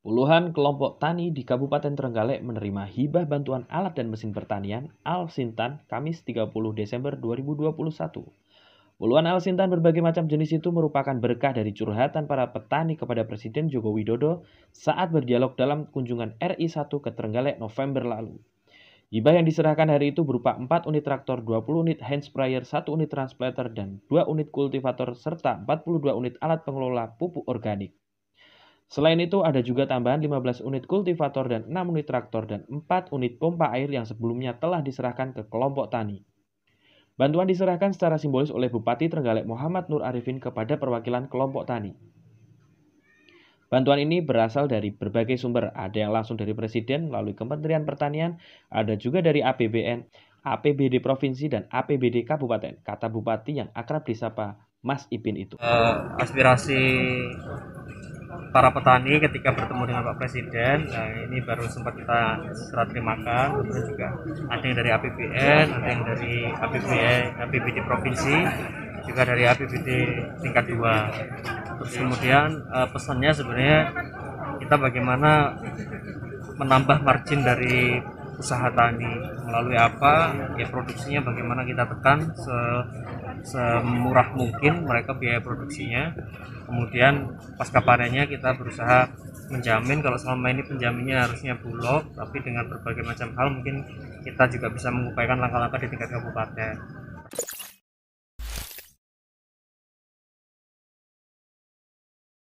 Puluhan kelompok tani di Kabupaten Trenggalek menerima hibah bantuan alat dan mesin pertanian Al Sintan Kamis 30 Desember 2021. Puluhan Al Sintan berbagai macam jenis itu merupakan berkah dari curhatan para petani kepada Presiden Joko Widodo saat berdialog dalam kunjungan RI 1 ke Trenggalek November lalu. Hibah yang diserahkan hari itu berupa 4 unit traktor, 20 unit hand sprayer, 1 unit transplanter, dan 2 unit kultivator, serta 42 unit alat pengelola pupuk organik. Selain itu, ada juga tambahan 15 unit kultivator dan 6 unit traktor dan 4 unit pompa air yang sebelumnya telah diserahkan ke kelompok tani. Bantuan diserahkan secara simbolis oleh Bupati Trenggalek Muhammad Nur Arifin kepada perwakilan kelompok tani. Bantuan ini berasal dari berbagai sumber, ada yang langsung dari Presiden melalui Kementerian Pertanian, ada juga dari APBN, APBD Provinsi, dan APBD Kabupaten, kata Bupati yang akrab disapa Mas Ipin itu. Uh, aspirasi para petani ketika bertemu dengan Pak Presiden nah ini baru sempat kita serah terimakan. Kemudian juga ada yang dari APBN ada yang dari APBN APBD provinsi juga dari APBD tingkat 2 terus kemudian uh, pesannya sebenarnya kita bagaimana menambah margin dari usaha tani. Melalui apa? Ya produksinya bagaimana kita tekan se semurah mungkin mereka biaya produksinya. Kemudian pasca panennya kita berusaha menjamin kalau selama ini penjaminnya harusnya bulog tapi dengan berbagai macam hal mungkin kita juga bisa mengupayakan langkah-langkah di tingkat kabupaten